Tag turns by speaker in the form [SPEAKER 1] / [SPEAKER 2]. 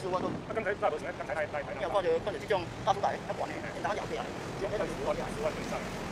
[SPEAKER 1] 十五都。
[SPEAKER 2] 啊，刚才大多钱？刚才太太太
[SPEAKER 1] 要看着看着这种大出台，较悬的，因打后后壁，这这就是十万，
[SPEAKER 2] 十万以上。